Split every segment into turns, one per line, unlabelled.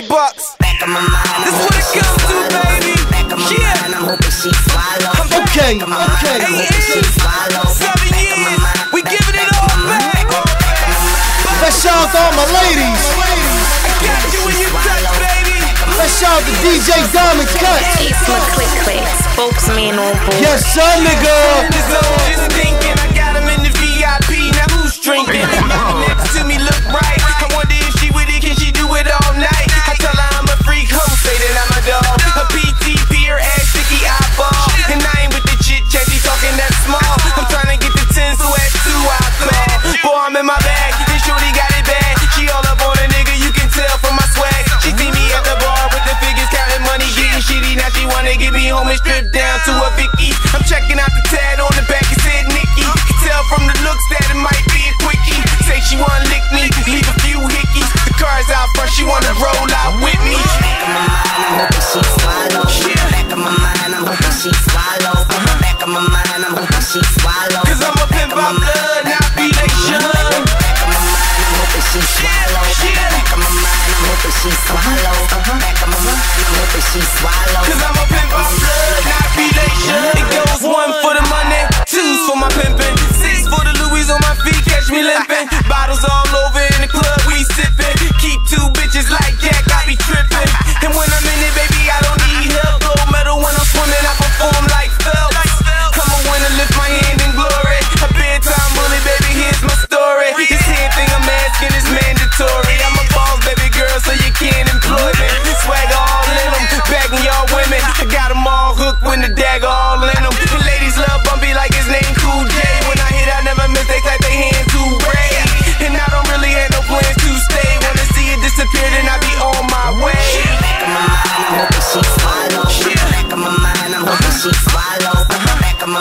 DJ Bucks. This what it comes to, baby. Yeah.
Okay, okay.
Eight years, seven years, we giving it all back.
Let's shout out to all my ladies.
I got you when you touch, baby.
Let's shout out to DJ Diamond Cut.
It's my click click, spokesman on board.
Yes, sir, nigga.
She wanna roll out with me. Back of my mind, I'm hoping she swallow. Back of my mind, I'm hoping she swallow. Back of my mind, I'm hoping she swallow. Cause I'm a pimp by blood, not relation. Back of my mind, I'm hoping she swallow. Back of my mind, I'm hoping she swallow. Back of my mind, I'm hoping she swallow. Cause I'm a pimp by blood, not relation.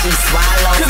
Cause I'm